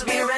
Let's be ready.